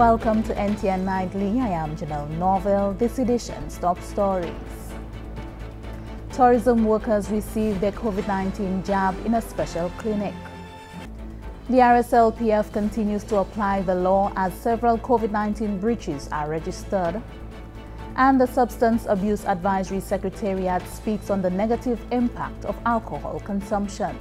Welcome to NTN Nightly. I am Janelle Norville. This edition's top stories. Tourism workers receive their COVID-19 jab in a special clinic. The RSLPF continues to apply the law as several COVID-19 breaches are registered. And the Substance Abuse Advisory Secretariat speaks on the negative impact of alcohol consumption.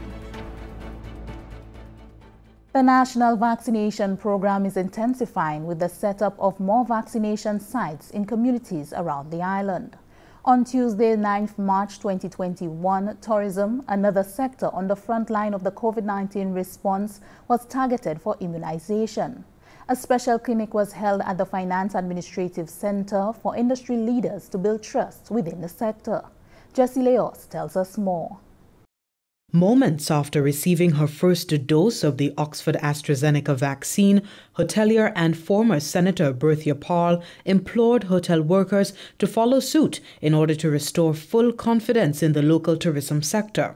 The national vaccination program is intensifying with the setup of more vaccination sites in communities around the island. On Tuesday, 9th March 2021, tourism, another sector on the front line of the COVID-19 response, was targeted for immunization. A special clinic was held at the Finance Administrative Center for industry leaders to build trust within the sector. Jessie Leonce tells us more. Moments after receiving her first dose of the Oxford AstraZeneca vaccine, hotelier and former Senator Berthia Parle implored hotel workers to follow suit in order to restore full confidence in the local tourism sector.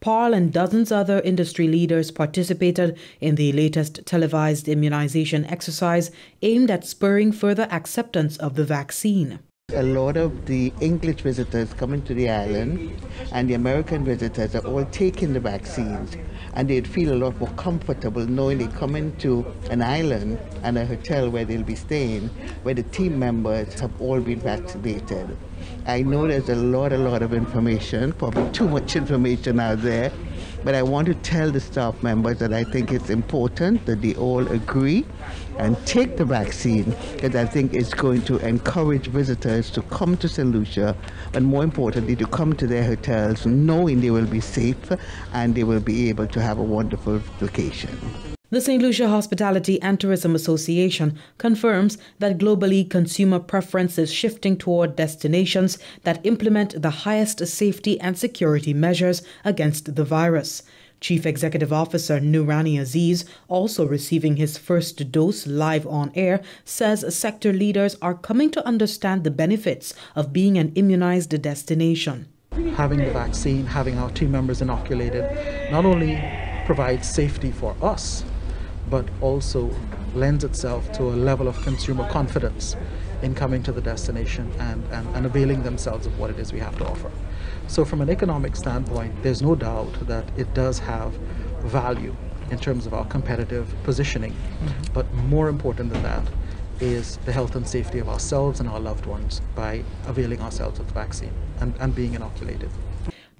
Parle and dozens other industry leaders participated in the latest televised immunization exercise aimed at spurring further acceptance of the vaccine a lot of the English visitors coming to the island and the American visitors are all taking the vaccines and they'd feel a lot more comfortable knowing they come into an island and a hotel where they'll be staying where the team members have all been vaccinated. I know there's a lot, a lot of information, probably too much information out there, but I want to tell the staff members that I think it's important that they all agree and take the vaccine because I think it's going to encourage visitors to come to St. Lucia, but more importantly, to come to their hotels knowing they will be safe and they will be able to have a wonderful vacation. The St. Lucia Hospitality and Tourism Association confirms that globally consumer preference is shifting toward destinations that implement the highest safety and security measures against the virus. Chief Executive Officer Noorani Azeez, also receiving his first dose live on air, says sector leaders are coming to understand the benefits of being an immunized destination. Having the vaccine, having our team members inoculated, not only provides safety for us, but also lends itself to a level of consumer confidence in coming to the destination and, and, and availing themselves of what it is we have to offer. So from an economic standpoint, there's no doubt that it does have value in terms of our competitive positioning. Mm-hmm. But more important than that is the health and safety of ourselves and our loved ones by availing ourselves of the vaccine and, and being inoculated.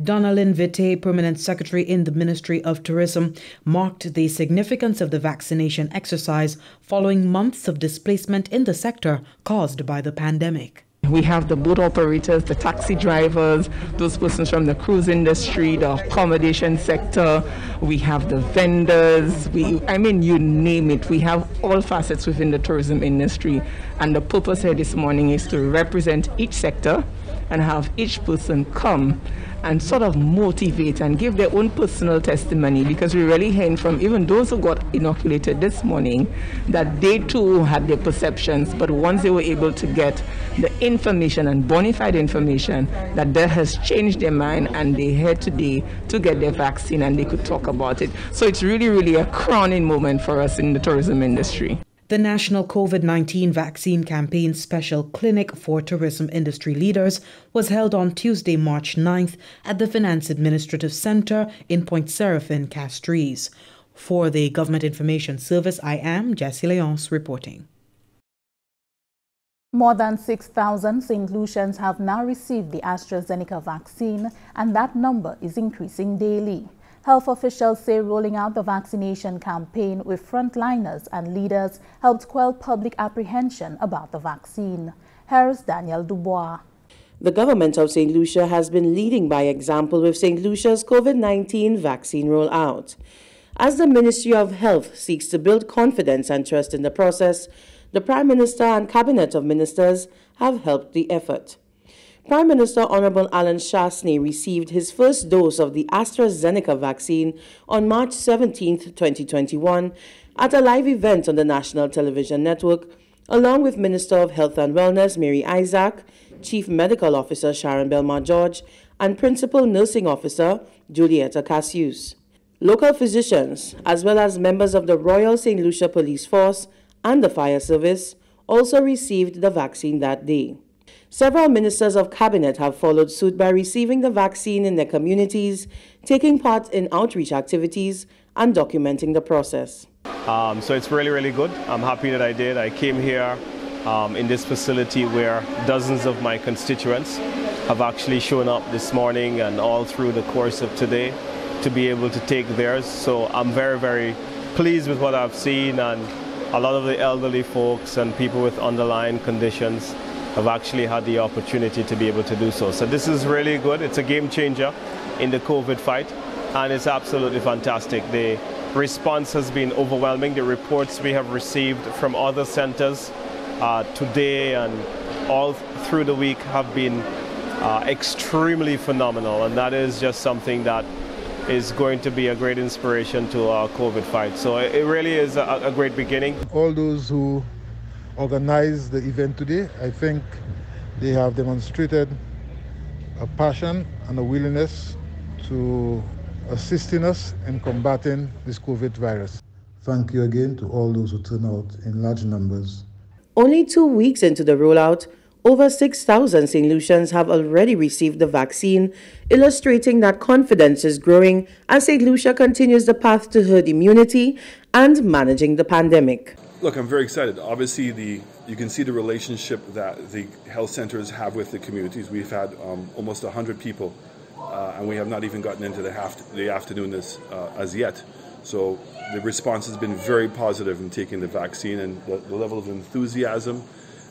Donalyn Vitte, Permanent Secretary in the Ministry of Tourism, marked the significance of the vaccination exercise following months of displacement in the sector caused by the pandemic. We have the boat operators, the taxi drivers, those persons from the cruise industry, the accommodation sector. We have the vendors. We, I mean, you name it. We have all facets within the tourism industry. And the purpose here this morning is to represent each sector and have each person come and sort of motivate and give their own personal testimony because we're really hearing from even those who got inoculated this morning that they too had their perceptions, but once they were able to get the information and bona fide information, that that has changed their mind and they here today to get their vaccine and they could talk about it. So it's really, really a crowning moment for us in the tourism industry. The National COVID 19 Vaccine Campaign Special Clinic for Tourism Industry Leaders was held on Tuesday, March 9th at the Finance Administrative Center in Pointe Seraphine, Castries. For the Government Information Service, I am Jessie Leonce reporting. More than 6,000 St. Lucians have now received the AstraZeneca vaccine, and that number is increasing daily. Health officials say rolling out the vaccination campaign with frontliners and leaders helped quell public apprehension about the vaccine. Here's Daniel Dubois. The government of St. Lucia has been leading by example with St. Lucia's COVID-19 vaccine rollout. As the Ministry of Health seeks to build confidence and trust in the process, the Prime Minister and Cabinet of Ministers have helped the effort. Prime Minister Honorable Allen Chastanet received his first dose of the AstraZeneca vaccine on March 17, 2021, at a live event on the National Television Network, along with Minister of Health and Wellness Mary Isaac, Chief Medical Officer Sharon Belmar George, and Principal Nursing Officer Julieta Cassius. Local physicians, as well as members of the Royal St. Lucia Police Force and the fire service also received the vaccine that day. Several ministers of cabinet have followed suit by receiving the vaccine in their communities, taking part in outreach activities, and documenting the process. Um, so it's really, really good. I'm happy that I did. I came here um, in this facility where dozens of my constituents have actually shown up this morning and all through the course of today to be able to take theirs. So I'm very, very pleased with what I've seen and a lot of the elderly folks and people with underlying conditions have actually had the opportunity to be able to do so. So this is really good. It's a game changer in the COVID fight, and it's absolutely fantastic. The response has been overwhelming. The reports we have received from other centers uh, today and all through the week have been uh, extremely phenomenal, and that is just something that is going to be a great inspiration to our COVID fight. So it really is a, a great beginning. All those who organized the event today. I think they have demonstrated a passion and a willingness to assisting us in combating this COVID virus. Thank you again to all those who turn out in large numbers. Only two weeks into the rollout, over 6,000 St. Lucians have already received the vaccine, illustrating that confidence is growing as St. Lucia continues the path to herd immunity and managing the pandemic. Look, I'm very excited. Obviously, the you can see the relationship that the health centers have with the communities. We've had um, almost 100 people, uh, and we have not even gotten into the, half, the afternoon as, uh, as yet. So the response has been very positive in taking the vaccine and the, the level of enthusiasm.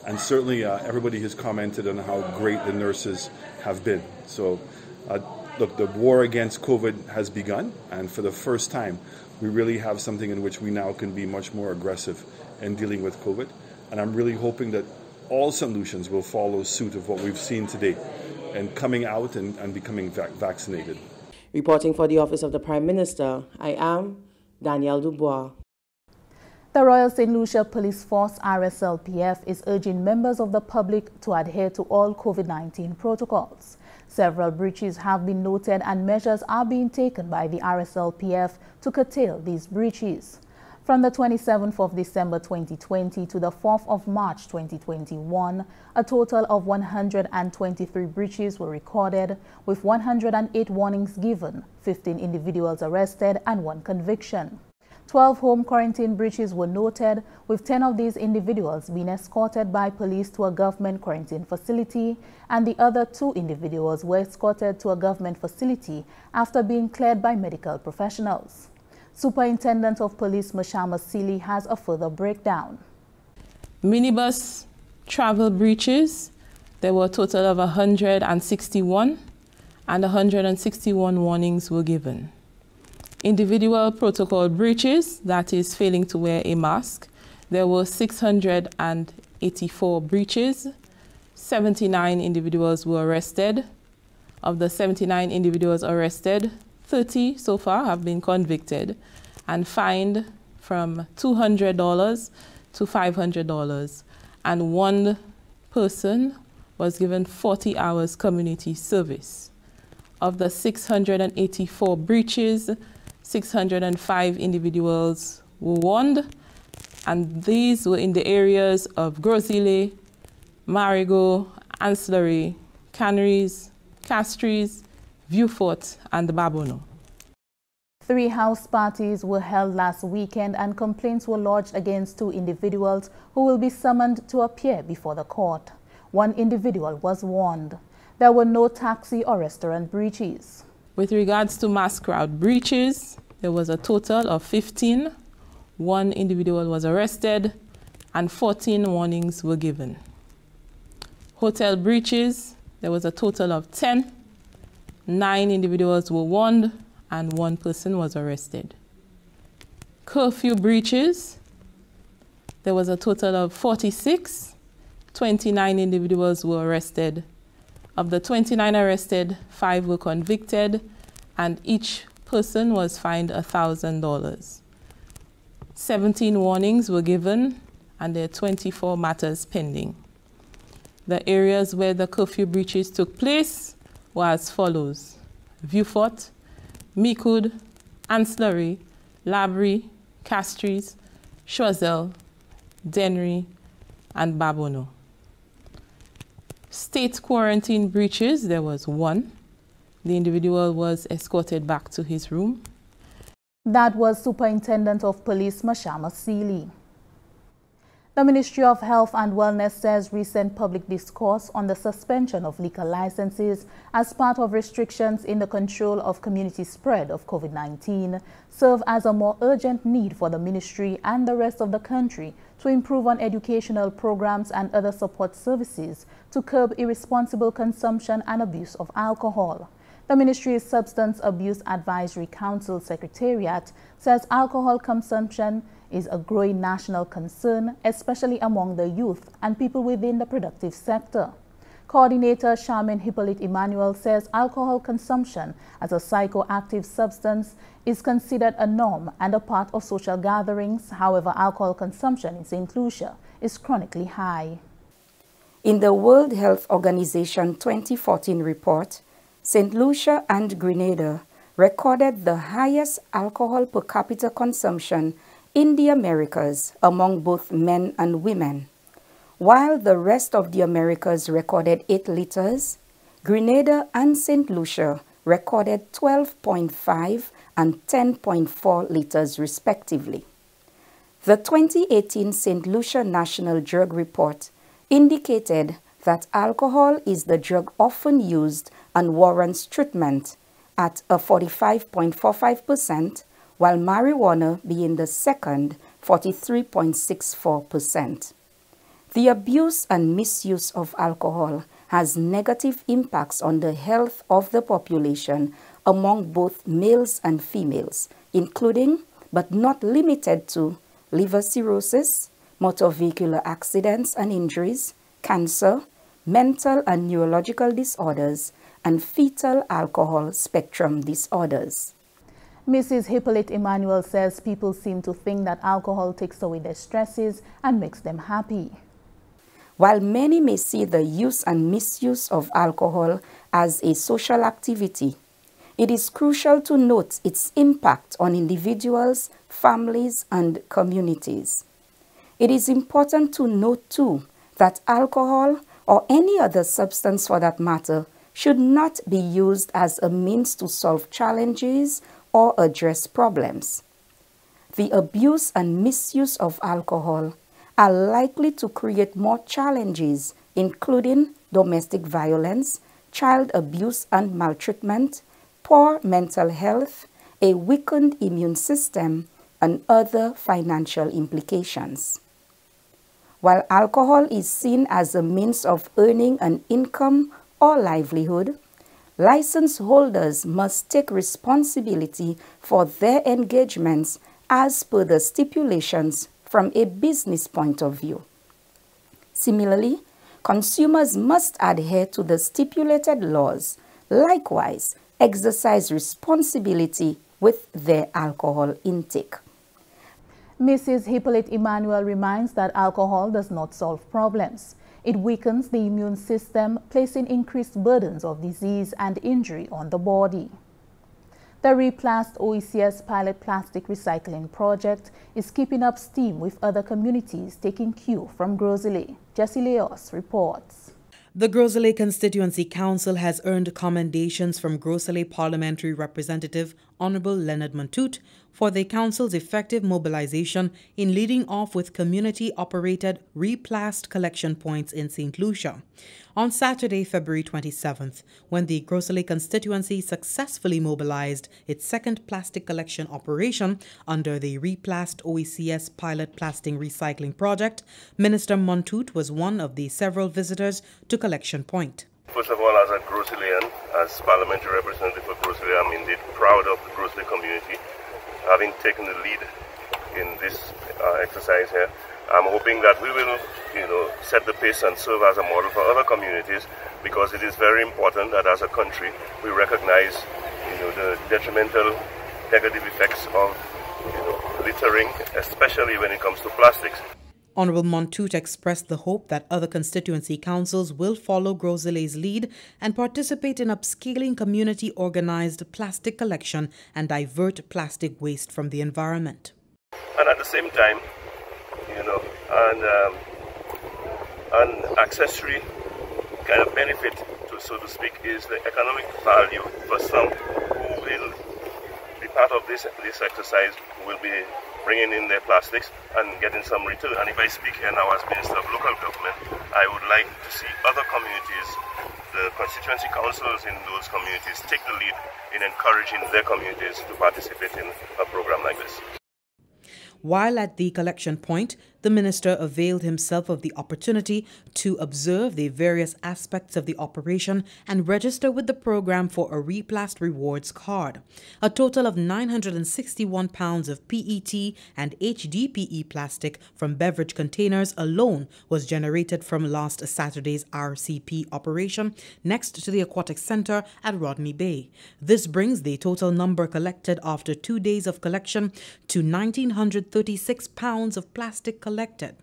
And certainly, uh, everybody has commented on how great the nurses have been. So, uh, look, the war against COVID has begun, and for the first time, we really have something in which we now can be much more aggressive in dealing with COVID. And I'm really hoping that all solutions will follow suit of what we've seen today and coming out and, and becoming vac- vaccinated. Reporting for the Office of the Prime Minister, I am Danielle Dubois. The Royal St. Lucia Police Force RSLPF is urging members of the public to adhere to all COVID-19 protocols. Several breaches have been noted and measures are being taken by the RSLPF to curtail these breaches. From the 27th of December 2020 to the 4th of March 2021, a total of 123 breaches were recorded, with 108 warnings given, 15 individuals arrested, and one conviction. 12 home quarantine breaches were noted, with 10 of these individuals being escorted by police to a government quarantine facility, and the other two individuals were escorted to a government facility after being cleared by medical professionals. Superintendent of Police Mashama Sealy has a further breakdown. Minibus travel breaches, there were a total of 161, and 161 warnings were given individual protocol breaches, that is failing to wear a mask. There were 684 breaches. 79 individuals were arrested. Of the 79 individuals arrested, 30 so far have been convicted and fined from $200 to $500. And one person was given 40 hours community service. Of the 684 breaches, 605 individuals were warned, and these were in the areas of Grosile, Marigot, Ancillary, Canaries, Castries, Vieux-Fort, and Babonneau. Three house parties were held last weekend and complaints were lodged against two individuals who will be summoned to appear before the court. One individual was warned. There were no taxi or restaurant breaches. With regards to mass crowd breaches, there was a total of 15. One individual was arrested and 14 warnings were given. Hotel breaches, there was a total of 10. Nine individuals were warned and one person was arrested. Curfew breaches, there was a total of 46. 29 individuals were arrested. Of the 29 arrested, five were convicted, and each person was fined $1,000. 17 warnings were given, and there are 24 matters pending. The areas where the curfew breaches took place were as follows Vieux-Fort, Micoud, Ancillary, Laborie, Castries, Choiseul, Dennery, and Babonneau. State quarantine breaches, there was one. The individual was escorted back to his room. That was Superintendent of Police Mashama Sealy. The Ministry of Health and Wellness says recent public discourse on the suspension of liquor licenses as part of restrictions in the control of community spread of COVID-19 serve as a more urgent need for the ministry and the rest of the country to improve on educational programs and other support services to curb irresponsible consumption and abuse of alcohol. The Ministry's Substance Abuse Advisory Council Secretariat says alcohol consumption is a growing national concern, especially among the youth and people within the productive sector. Coordinator Charmaine Hippolyte Emmanuel says alcohol consumption as a psychoactive substance is considered a norm and a part of social gatherings. However, alcohol consumption in St. Lucia is chronically high. In the World Health Organization 2014 report, St. Lucia and Grenada recorded the highest alcohol per capita consumption in the Americas among both men and women. While the rest of the Americas recorded 8 liters, Grenada and St. Lucia recorded 12.5 and 10.4 liters respectively. The 2018 St. Lucia National Drug Report indicated that alcohol is the drug often used and warrants treatment at a 45.45% while marijuana being the second 43.64%. The abuse and misuse of alcohol has negative impacts on the health of the population among both males and females, including but not limited to liver cirrhosis, motor vehicular accidents and injuries, cancer, mental and neurological disorders, and fetal alcohol spectrum disorders. Mrs. Hippolyte Emmanuel says people seem to think that alcohol takes away their stresses and makes them happy. While many may see the use and misuse of alcohol as a social activity, it is crucial to note its impact on individuals, families, and communities. It is important to note, too, that alcohol, or any other substance for that matter, should not be used as a means to solve challenges or address problems. The abuse and misuse of alcohol are likely to create more challenges, including domestic violence, child abuse and maltreatment, poor mental health, a weakened immune system, and other financial implications. While alcohol is seen as a means of earning an income or livelihood, license holders must take responsibility for their engagements as per the stipulations from a business point of view. Similarly, consumers must adhere to the stipulated laws, likewise exercise responsibility with their alcohol intake. Mrs. Hippolyte Emmanuel reminds that alcohol does not solve problems. It weakens the immune system, placing increased burdens of disease and injury on the body. The Replast OECS pilot plastic recycling project is keeping up steam with other communities taking cue from Gros Islet. Jesse Leonce reports. The Gros Constituency Council has earned commendations from Gros Parliamentary Representative Honorable Lenard Montoute for the Council's effective mobilization in leading off with community operated replast collection points in St. Lucia. On Saturday, February 27th, when the Gros constituency successfully mobilized its second plastic collection operation under the Replast OECS pilot plastic recycling project, Minister Montoute was one of the several visitors to Collection Point. First of all, as a Isletan, as parliamentary representative for Islet, I'm indeed proud of the Islet community having taken the lead in this uh, exercise here. I'm hoping that we will, you know, set the pace and serve as a model for other communities because it is very important that as a country we recognize, you know, the detrimental negative effects of, you know, littering, especially when it comes to plastics. Honorable Montoute expressed the hope that other constituency councils will follow Gros lead and participate in upscaling community organized plastic collection and divert plastic waste from the environment. And at the same time, you know, and um, an accessory kind of benefit, to, so to speak, is the economic value for some who will be part of this this exercise will be bringing in their plastics and getting some return. And if I speak here now as Minister of Local Government, I would like to see other communities, the constituency councils in those communities, take the lead in encouraging their communities to participate in a program like this. While at the collection point, the minister availed himself of the opportunity to observe the various aspects of the operation and register with the program for a Replast Rewards card. A total of 961 pounds of PET and HDPE plastic from beverage containers alone was generated from last Saturday's RCP operation next to the Aquatic Center at Rodney Bay. This brings the total number collected after two days of collection to 1,936 pounds of plastic collected.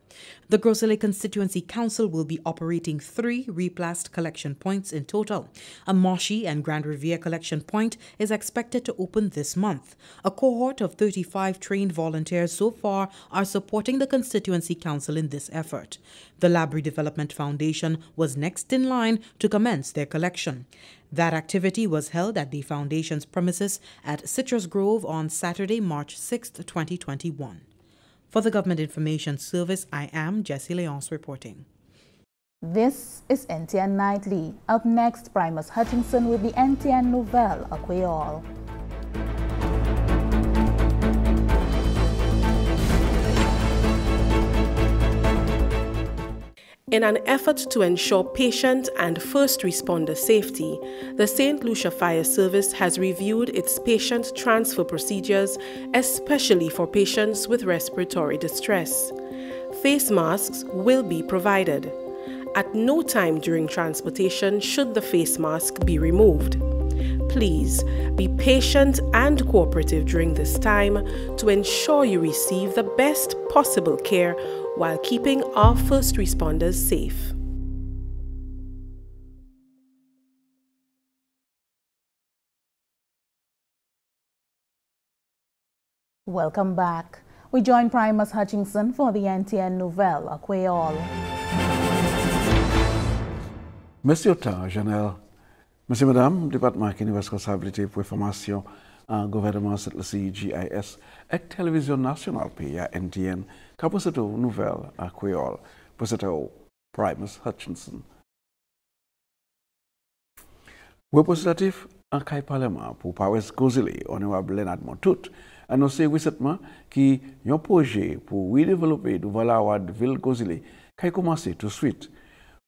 The Gros Constituency Council will be operating three replast collection points in total. A Moshi and Grand Riviere collection point is expected to open this month. A cohort of 35 trained volunteers so far are supporting the Constituency Council in this effort. The Laborie Development Foundation was next in line to commence their collection. That activity was held at the Foundation's premises at Citrus Grove on Saturday, March 6, 2021. For the Government Information Service, I am Jessie Leonce reporting. This is NTN Nightly. Up next, Primus Hutchinson with the NTN Nouvelle, A In an effort to ensure patient and first responder safety, the St. Lucia Fire Service has reviewed its patient transfer procedures, especially for patients with respiratory distress. Face masks will be provided. At no time during transportation should the face mask be removed. Please be patient and cooperative during this time to ensure you receive the best possible care while keeping our first responders safe. Welcome back. We join Primus Hutchinson for the NTN Nouvelle, A Creole. Monsieur Tan, Janelle. Monsieur, Madame, Département qui a responsabilité pour formation gouvernance CGIS ak télévision nationale PANTN kaposato nouvelle a Creole posato Primus Hutchinson. Représentatif en kay parlement pour Powers Kozile honorable Leonard Montout annoncé récemment qu'il y a un projet pour redévelopper Douvalawad ville Kozile qui a commencé tout de suite.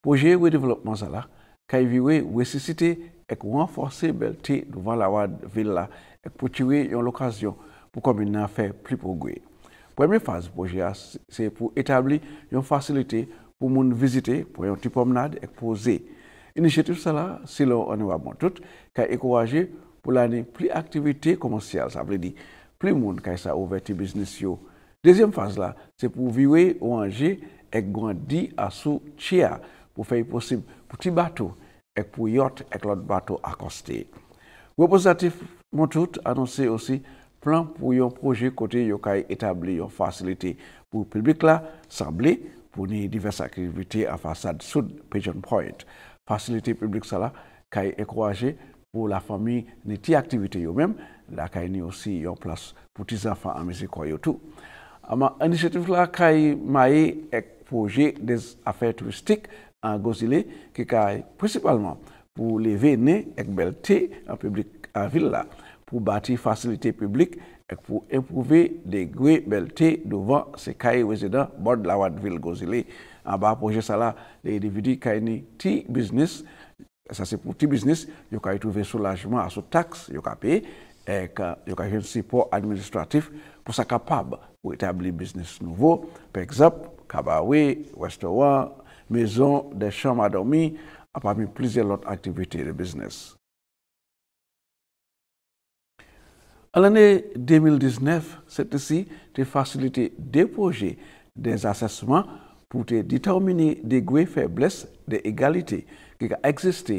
Projet redéveloppement ça là qui a visé ressusciter et renforcer belleté de Valawad Ville là et pour tirer une occasion pour commune à faire plus progrès. Première phase du projet, c'est pour établir une facilité pour les visiter, pour un petit promenade et poser. Initiative ça c'est le honorable tout, qui a pour l'année plus activité commerciale, ça veut dire plus monde qui a ouvert business. Deuxième phase là, c'est pour vivre au Angers et grandir à sous Chia pour faire possible pour petit bateau ek pou yot ek lot bato akoste. Reposatif Montout anonse osi plan pou yon proje kote yo kay etabli yon fasilite pou publik la sanble pou ni divers aktivite a fasad sud Pigeon Point. Fasilite publik sa la kay ekwaje pou la fami ni ti aktivite yo mem, la kay ni osi yon plas pou ti zafan amese kwa yo tou. Ama inisiatif la kay maye ek proje des afer turistik en Gosile, qui est principalement pour lever nez avec belle en public en ville là, pour bâtir facilité publique et pour éprouver des belles thé devant ces cailles résidents bord de la ville Gosile. En bas, projet ça là, les individus qui ont business, ça c'est pour petit business, ils ont trouvé soulagement à taxe, ils ont payé et un support administratif pour être capable d'établir un business nouveau. Par exemple, Kabawi, Westerwan, maison, des chambres à dormir, parmi plusieurs autres activités de business. À l'année 2019, cette-ci a facilité des projets, des assessments pour déterminer des faiblesses des égalités qui existent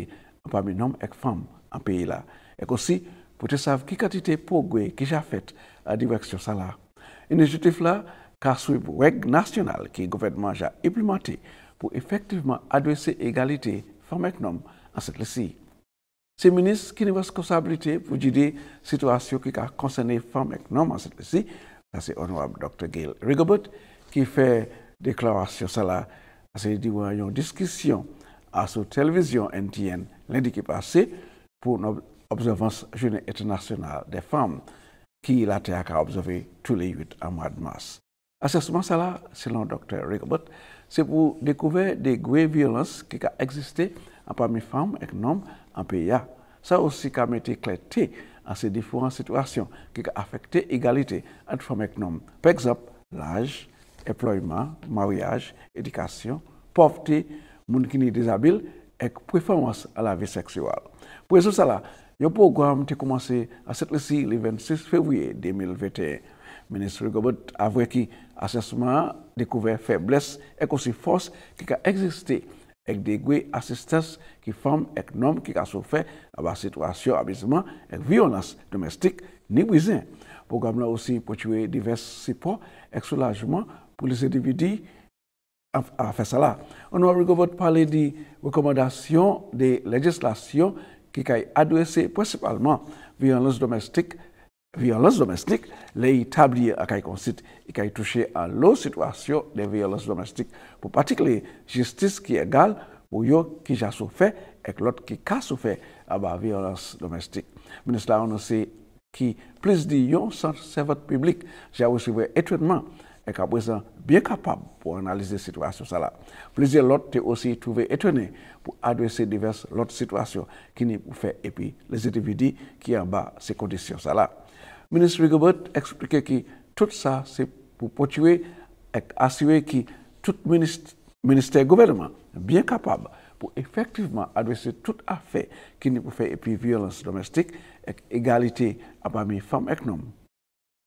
parmi hommes et femmes en pays là. Et aussi pour savoir qui quantité de progrès qui j'ai fait à direction ça là. L'initiative là, ka swip reg nasyonal ki gouvernement ja implemente pour effectivement adresser égalité femmes et hommes en cette ci ce ministre qui a une responsabilité pour dire situation qui a concerné femmes et hommes en cette ci c'est honorable Dr. Gail Rigobert qui fait déclaration cela. C'est une discussion à la télévision NTN lundi qui passé pour notre observance journée internationale des femmes qui la a observée tous les 8 mois de mars. Assessment, ça selon docteur Rigobert, c'est pour découvrir des graves violences qui ont existé parmi les femmes et les hommes en pays. Ça aussi, qui a été clarté à ces différentes situations qui ont affecté l'égalité entre femmes et les hommes. Par exemple, l'âge, l'employement, le mariage, l'éducation, la pauvreté, les gens qui sont déshabiles et préférence à la vie sexuelle. Pour ça, le programme a commencé à cette le 26 février 2021. Ministre Gobot avwe ki asesman dekouve febles ek osi fos ki ka egziste ek de gwe asistes ki fam ek nom ki ka soufe aba situasyon abizman ek vionas domestik ni wizen. Program la osi pochwe divers sipo ek soulajman pou lise dividi a fe sa la. Onwa Gobot pale di rekomodasyon de legislasyon ki kay adwese presepalman vionas domestik violans domestik, le yi tabliye akay konsit e kay touche a lo situasyon de violans domestik pou patik le jistis ki egal pou yo ki ja soufe ek lot ki ka soufe a ba violans domestik. Menes la anonsi ki plis di yon san servat publik ja wesive etwetman ek apresan bien kapab pou analize situasyon sa la. Plizye lot te osi touve etwene pou adwese divers lot situasyon ki ni pou fe epi les etevidi ki an ba se kondisyon sa la. Ministre Rigobert explike ki tout sa se pou potue ek asiwe ki tout minister gouvernement bien kapab pou efektiveman adwese tout afe ki ni pou fe epi violans domestik ek egalite apami fam ek nom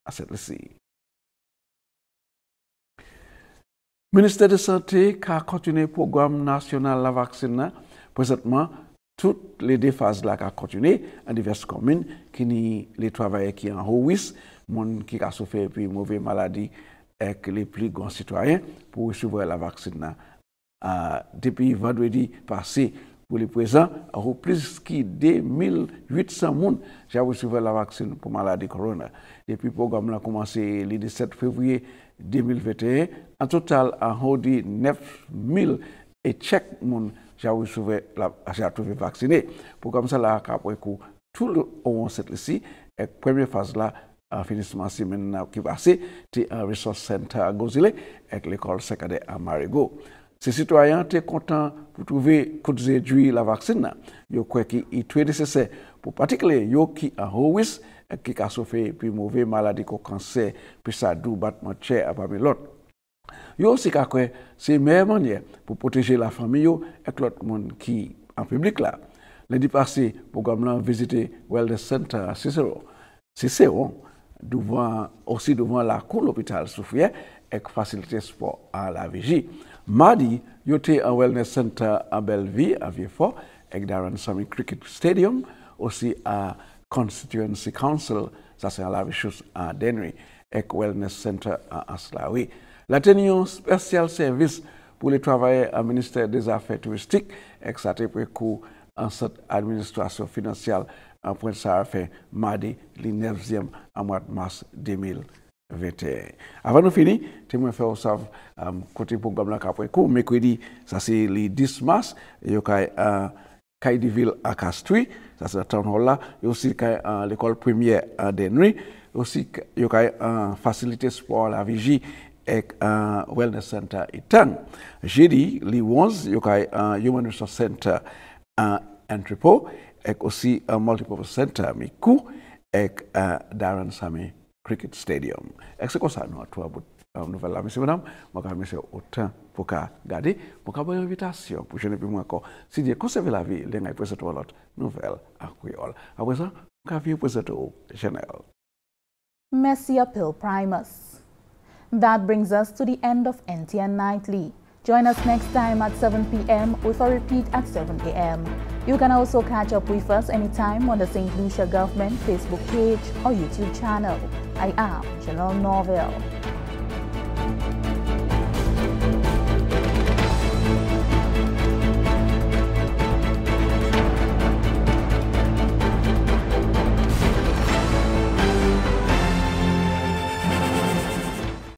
aset lesi. Minister de Santé ka kontine program nasyonal la vaksin nan, prezentman Tout le defaz la ka kontine an divers komine ki ni le travaye ki an howis, moun ki ka soufe pi mouve maladi ek le pli gwan sitwayen pou wesouve la vaksin nan. Uh, Depi vandwedi pase pou le prezan, ou plis ki 2800 moun ja wesouve la vaksin pou maladi korona. Depi program la komanse le 17 fevriye 2021, an total an hodi 9000 e chek moun. Jaoui Souve a trouvé vacciné. Pour comme ça, là, après coup, tout le 11 ici, et première phase là, en finissement si maintenant qui passé, c'est un resource center à Gozile avec l'école secondaire à Marigo. Ces citoyens étaient contents pour trouver coût réduit la vaccine. yo croient qu'il est nécessaire pour particulier yo qui en haut qui a souffert puis mauvais maladie comme cancer puis ça dou battement chair à parmi l'autre. Yo se kakwe, se meye manye pou poteje la fami yo ek lot moun ki an publik la. Ledi pase, program lan vizite Wellness Center Cicero. Cicero, douvan, osi douvan la kou l'opital soufye ek fasilite sport an la veji. Madi, yo te an Wellness Center an Belleville, an Vieux-Fort, ek daran Sami Cricket Stadium, osi an Constituency Council, sa se an la vechous an Denry, ek Wellness Center an Aslawi. La tenue spécial service pour les travailleurs au ministère des Affaires touristiques, et ça en cette administration financière en point ça a fait mardi, le 9e mois de mars 2021. Avant de finir, je vais faire ça côté programme là après coup. Mercredi, ça c'est le 10 mars, il y a Kaidiville à Castries, ça c'est la town hall là, et aussi l'école première à Denry, aussi il y a un facilité sport à la vigie uh, wellness center itang. Jeudi li 11 yokai uh, human resource center uh, entrepot ek aussi un uh, multipurpose center miku ek uh, Darren Sami cricket stadium. Ek se kosa no atua but um, nouvelle monsieur madame maka monsieur autant pour ka garder pour ka bonne invitation pour jeune puis ko si Dieu conserver la vie l'autre nouvelle à Creole après ça ka vie présenter au général Merci à Pill Primus That brings us to the end of NTN Nightly. Join us next time at 7 p.m. with a repeat at 7 a.m. You can also catch up with us anytime on the St. Lucia Government Facebook page or YouTube channel. I am Janelle Norville.